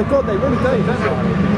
Oh God, they really do, don't they?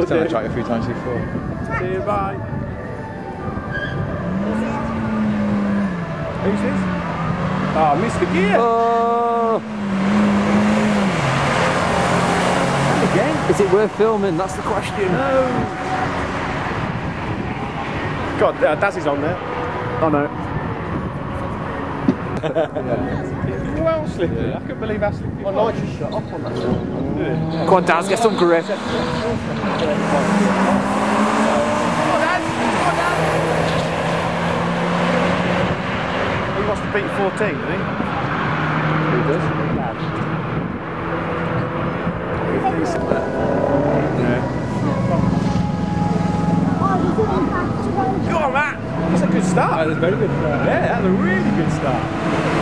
bike a few times before. See you, bye. Who's this? Oh, Mr. Gear. Oh, Again? is it worth filming? That's the question. No. God, uh, Daz is on there. Oh no. Well slippy. I couldn't believe how just shut off on that one. Come on, Daz, get some grip. He wants to beat 14, doesn't he? Who does? Oh, you didn't have to go. On, Matt. That's a good start. That was very good good.